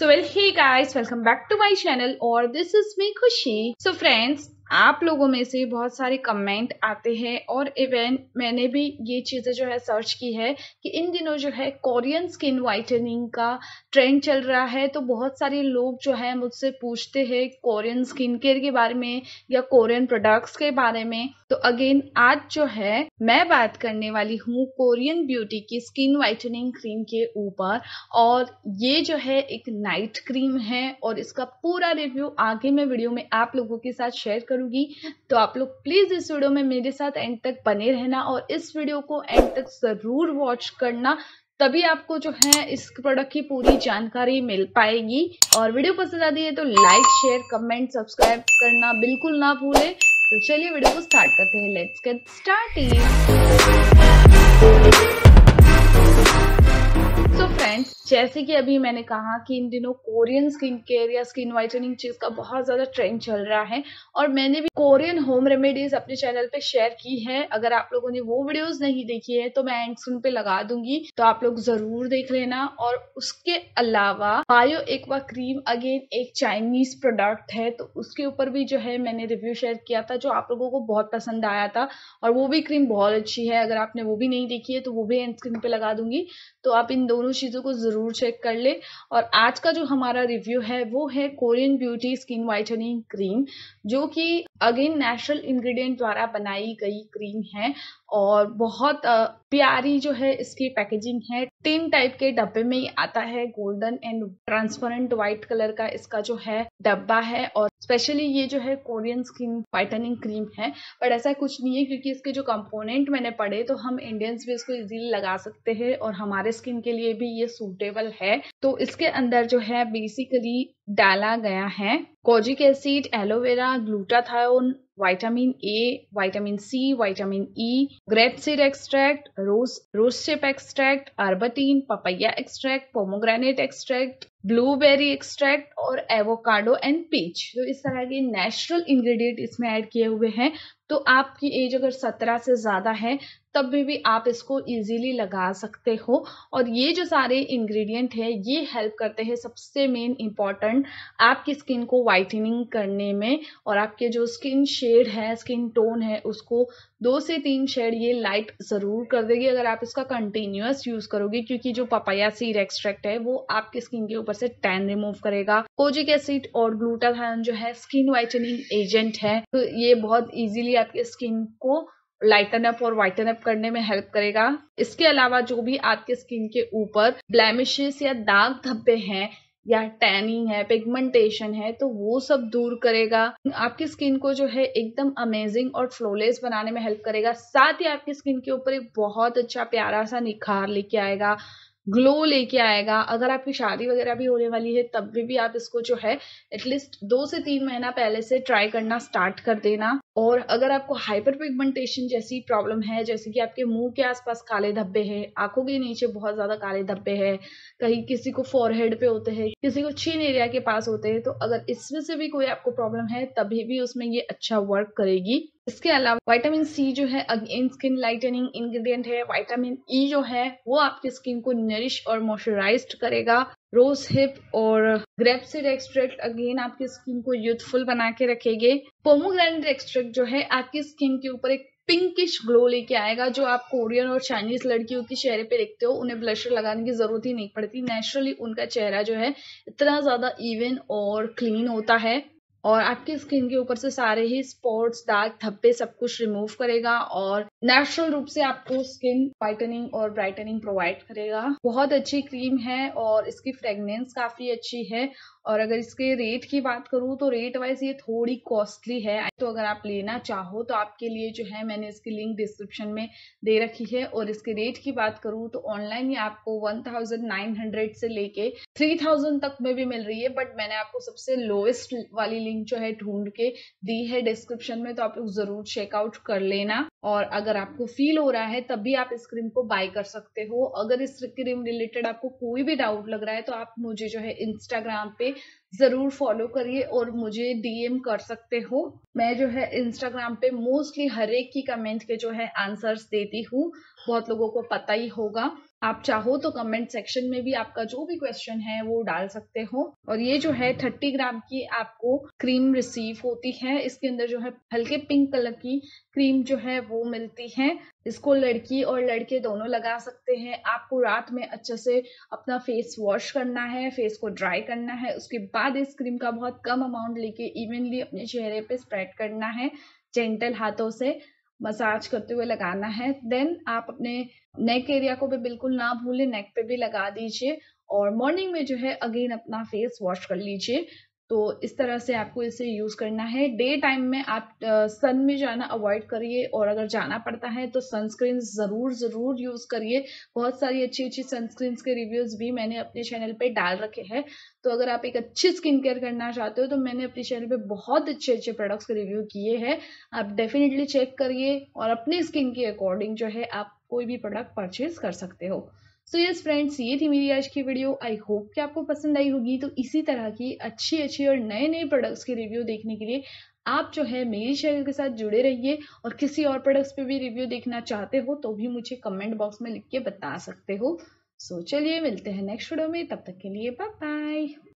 So well hey guys welcome back to my channel or this is me Kushi. So friends आप लोगों में से बहुत सारे कमेंट आते हैं और इवन मैंने भी ये चीज़ें जो है सर्च की है कि इन दिनों जो है कोरियन स्किन वाइटनिंग का ट्रेंड चल रहा है। तो बहुत सारे लोग जो है मुझसे पूछते हैं कोरियन स्किन केयर के बारे में या कोरियन प्रोडक्ट्स के बारे में। तो अगेन आज जो है मैं बात करने वाली हूँ कोरियन ब्यूटी की स्किन वाइटनिंग क्रीम के ऊपर। और ये जो है एक नाइट क्रीम है और इसका पूरा रिव्यू आगे मैं वीडियो में आप लोगों के साथ शेयर करूँगी। तो आप लोग प्लीज़ इस वीडियो में मेरे साथ एंड तक बने रहना और इस वीडियो को एंड तक ज़रूर वॉच करना। तभी आपको जो है इस प्रोडक्ट की पूरी जानकारी मिल पाएगी। और वीडियो पसंद आती है तो लाइक शेयर कमेंट सब्सक्राइब करना बिल्कुल ना भूले। तो चलिए वीडियो को स्टार्ट करते हैं। लेट्स गेट स्टार्टिंग फ्रेंड्स जैसे कि अभी मैंने कहा कि इन दिनों कोरियन स्किन केयर या स्किन वाइटनिंग चीज़ का बहुत ज़्यादा ट्रेंड चल रहा है और मैंने भी कोरियन होम रेमेडीज अपने चैनल पे शेयर की है। अगर आप लोगों ने वो वीडियोस नहीं देखी है तो मैं एंड पे लगा दूँगी। तो आप लोग ज़रूर देख लेना। और उसके अलावा बायो एक्वा क्रीम अगेन एक चाइनीज़ प्रोडक्ट है। तो उसके ऊपर भी जो है मैंने रिव्यू शेयर किया था, जो आप लोगों को बहुत पसंद आया था। और वो भी क्रीम बहुत अच्छी है। अगर आपने वो भी नहीं देखी है तो वो भी एंड स्क्रीन पे लगा दूँगी। तो आप इन दोनों चीज़ों को ज़रूर ज़रूर चेक कर ले। और आज का जो हमारा रिव्यू है, वो है Korean beauty skin whitening cream जो कि अगेन नेचुरल इंग्रेडिएंट द्वारा बनाई गई क्रीम है। और बहुत प्यारी जो है इसकी पैकेजिंग है तीन टाइप के डब्बे में ही आता है golden and transparent white colour का इसका जो है डब्बा है और स्पेशली ये जो है कोरियन स्किन वाइटनिंग क्रीम है। बट ऐसा कुछ नहीं है क्योंकि इसके जो कंपोनेंट मैंने पढ़े तो हम इंडियंस भी इसको इजीली लगा सकते हैं और हमारे स्किन के लिए भी ये सूटेबल है। तो इसके अंदर जो है बेसिकली डाला गया है। Kojic acid, aloe vera, glutathione, vitamin A vitamin C vitamin E grape seed extract, rose rose shape extract, arbutin, papaya extract, pomegranate extract, blueberry extract और एवोकाडो एंड पीच। तो इस तरह के नेचुरल इंग्रेडिएंट इसमें add किए हुए हैं तो आपकी एज अगर सत्रह से ज़्यादा है तब भी, भी आप इसको इजीली लगा सकते हो। और ये जो सारे इंग्रेडिएंट है ये हेल्प करते हैं सबसे मेन इंपॉर्टेंट आपकी स्किन को वाइटनिंग करने में। और आपके जो स्किन शेड है स्किन टोन है उसको दो से तीन शेड ये लाइट ज़रूर कर देगी। अगर आप इसका कंटिन्यूस यूज़ करोगे क्योंकि जो पपाया सीड एक्सट्रैक्ट है वो आपकी स्किन के ऊपर से टैन रिमूव करेगा। कोजिक एसिड और ग्लूटाथायन जो है स्किन वाइटनिंग एजेंट है। तो ये बहुत इजीली आपके स्किन को लाइटन अप और वाइटन अप करने में हेल्प करेगा। इसके अलावा जो भी आपके स्किन के ऊपर ब्लैमिशेस या दाग धब्बे हैं या टैनिंग है पिगमेंटेशन है तो वो सब दूर करेगा। आपकी स्किन को जो है एकदम अमेजिंग और फ्लोलेस बनाने में हेल्प करेगा। साथ ही आपकी स्किन के ऊपर एक बहुत अच्छा प्यारा सा निखार लेके आएगा ग्लो लेके आएगा। अगर आपकी शादी वगैरह भी होने वाली है तब भी, भी आप इसको जो है एटलीस्ट दो से तीन महीना पहले से ट्राई करना स्टार्ट कर देना। और अगर आपको हाइपर पिगमेंटेशन जैसी प्रॉब्लम है, जैसे कि आपके मुँह के आसपास काले धब्बे हैं, आँखों के नीचे बहुत ज़्यादा काले धब्बे हैं, कहीं किसी को फोरहेड पे होते हैं, किसी को छीन एरिया के पास होते हैं तो अगर इसमें से भी कोई आपको प्रॉब्लम है, तभी भी उसमें ये अच्छा वर्क करेगी। इसके अलावा विटामिन सी जो है अगेन स्किन लाइटनिंग इंग्रेडिएंट है विटामिन ई e जो है, वो आपकी स्किन को नरिश और मॉइस्चराइज करेगा। रोज हिप और ग्रेपसीड एक्सट्रैक्ट अगेन आपकी स्किन को यूथफुल बना के रखेंगे। पोमोग्रेनेट एक्सट्रैक्ट जो है, आपकी स्किन के ऊपर एक पिंकिश ग्लो लेके आएगा, जो आप कोरियन और चाइनीज़ लड़कियों के चेहरे पे देखते हो, उन्हें ब्लशर लगाने की ज़रूरत ही नहीं पड़ती। नेचुरली उनका चेहरा जो है, इतना ज़्यादा इवन और क्लीन होता है। और आपकी स्किन के ऊपर से सारे ही स्पॉट्स, दाग, धब्बे सब कुछ रिमूव करेगा और नेचुरल रूप से आपको स्किन वाइटनिंग और ब्राइटनिंग प्रोवाइड करेगा। बहुत अच्छी क्रीम है और इसकी फ्रेगनेंस काफ़ी अच्छी है और अगर इसके रेट की बात करूँ तो रेट वाइज ये थोड़ी कॉस्टली है। तो अगर आप लेना चाहो तो आपके लिए जो है मैंने इसकी लिंक डिस्क्रिप्शन में दे रखी है और इसके रेट की बात करूँ तो ऑनलाइन ये आपको वन थाउज़ेंड नाइन हंड्रेड से लेके थ्री थाउज़ेंड तक में भी मिल रही है बट मैंने आपको सबसे लोएस्ट वाली लिंक जो है ढूंढ के दी है डिस्क्रिप्शन में तो आप लोग ज़रूर चेकआउट कर लेना। और अगर आपको फील हो रहा है, तब भी आप इस क्रीम को बाय कर सकते हो। अगर इस क्रीम रिलेटेड आपको कोई भी डाउट लग रहा है तो आप मुझे जो है इंस्टाग्राम पे ज़रूर फॉलो करिए और मुझे डीएम कर सकते हो। मैं जो है इंस्टाग्राम पे मोस्टली हर एक की कमेंट के जो है आंसर्स देती हूँ। बहुत लोगों को पता ही होगा। आप चाहो तो कमेंट सेक्शन में भी आपका जो भी क्वेश्चन है, वो डाल सकते हो। और ये जो है थर्टी ग्राम की आपको क्रीम रिसीव होती है। इसके अंदर जो है हल्के पिंक कलर की क्रीम जो है, वो मिलती है। इसको लड़की और लड़के दोनों लगा सकते हैं। आपको रात में अच्छे से अपना फेस वॉश करना है फेस को ड्राई करना है। उसके बाद इस क्रीम का बहुत कम अमाउंट लेके इवनली अपने चेहरे पे स्प्रेड करना है। जेंटल हाथों से। मसाज करते हुए लगाना है देन आप अपने नेक एरिया को भी बिल्कुल ना भूलें नेक पे भी लगा दीजिए और मॉर्निंग में जो है अगेन अपना फेस वॉश कर लीजिए। तो इस तरह से आपको इसे यूज़ करना है। डे टाइम में आप सन में जाना अवॉइड करिए और अगर जाना पड़ता है तो सनस्क्रीन ज़रूर ज़रूर यूज़ करिए। बहुत सारी अच्छी अच्छी सनस्क्रीन के रिव्यूज़ भी मैंने अपने चैनल पे डाल रखे हैं। तो अगर आप एक अच्छी स्किन केयर करना चाहते हो तो मैंने अपने चैनल पे बहुत अच्छे अच्छे प्रोडक्ट्स के रिव्यू किए हैं। आप डेफिनेटली चेक करिए और अपने स्किन के अकॉर्डिंग जो है आप कोई भी प्रोडक्ट परचेज कर सकते हो। सो यस फ्रेंड्स ये थी मेरी आज की वीडियो आई होप कि आपको पसंद आई होगी. तो इसी तरह की अच्छी अच्छी और नए नए प्रोडक्ट्स के रिव्यू देखने के लिए आप जो है मेरी चैनल के साथ जुड़े रहिए. और किसी और प्रोडक्ट्स पे भी रिव्यू देखना चाहते हो तो भी मुझे कमेंट बॉक्स में लिख के बता सकते हो. सो so, चलिए मिलते हैं नेक्स्ट वीडियो में. तब तक के लिए बाय बाय